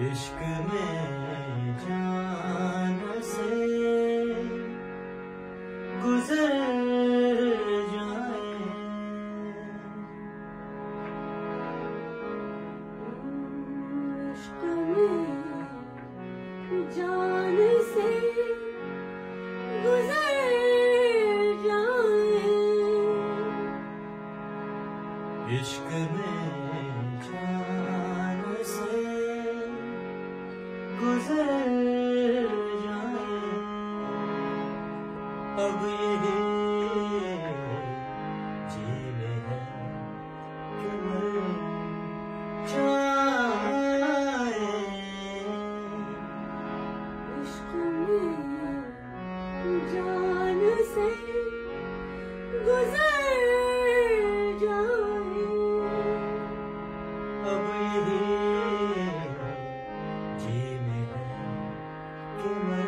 عشق میں جان سے گزر عشق میں جان سے گزر جائیں عشق میں اب یہی جینے ہے کہ مر جائیں عشق میں جان سے گزر جائیں اب یہی جینے ہے کہ مر